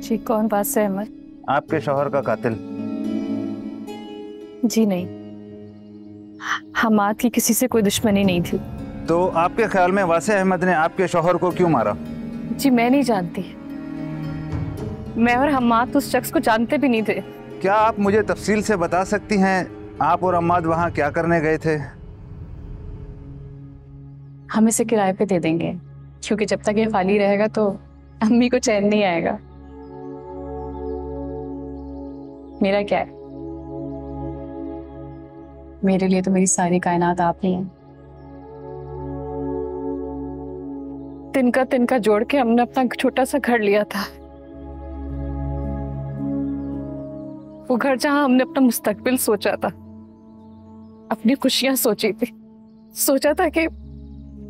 जी कौन वासे अहमद आपके शोहर का कातिल। जी नहीं। हमाद की किसी से कोई दुश्मनी नहीं थी। तो आपके ख्याल में वासे अहमद ने आपके शोहर को क्यों मारा? जी मैं नहीं जानती। मैं और हमाद उस शख्स को जानते भी नहीं थे। क्या आप मुझे तफसील से बता सकती हैं आप और अम्माद वहाँ क्या करने गए थे? हम इसे किराए पे दे देंगे क्योंकि जब तक ये खाली रहेगा तो अम्मी को चैन नहीं आएगा। मेरा क्या है? मेरे लिए तो मेरी सारी कायनात आप ही हैं। तिनका तिनका जोड़ के हमने अपना छोटा सा घर लिया था। वो घर जहाँ हमने अपना मुस्तकबिल सोचा था। अपनी खुशियाँ सोची थी। सोचा था कि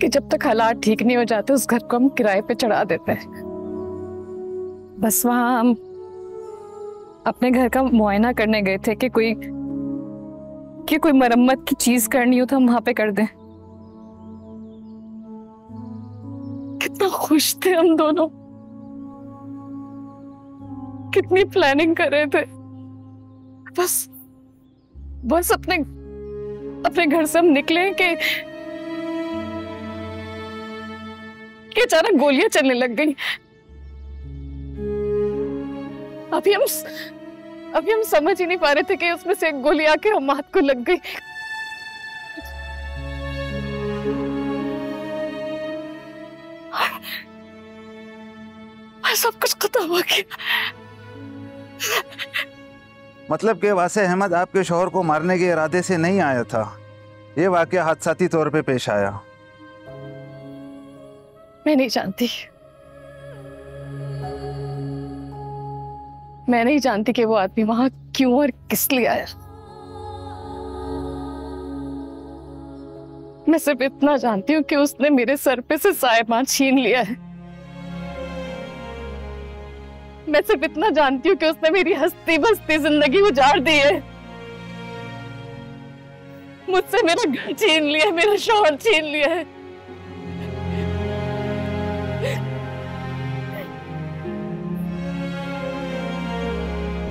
कि जब तक हालात ठीक नहीं हो जाते, उस घर को हम किराए पे चढ़ा देते हैं। बस वहाँ हम अपने घर का मुआयना करने गए थे कि कोई कि कोई मरम्मत की चीज़ करनी हो तो हम वहाँ पे कर दें। कितना खुश थे हम दोनों। कितनी प्लानिंग कर रहे थे। बस बस अपने अपने घर से हम निकले कि कि अचानक गोलियाँ चलने लग गई। अभी हम अभी हम समझ ही नहीं पा रहे थे कि उसमें से एक गोली आके हम हाथ को लग गई। सब कुछ खत्म हो गया। मतलब कि वासे अहमद आपके शौहर को मारने के इरादे से नहीं आया था। ये वाकया हादसाती तौर पे पेश आया। मैं नहीं जानती। मैं नहीं जानती कि वो आदमी वहाँ क्यों और किस लिए आया। मैं सिर्फ़ इतना जानती हूँ कि उसने मेरे सर पे से सायमान छीन लिया है। मैं सिर्फ़ इतना जानती हूँ कि उसने मेरी हस्ती बस्ती ज़िंदगी उजाड़ दी है। मुझसे मेरा घर छीन लिया मेरा शौहर छीन लिया है।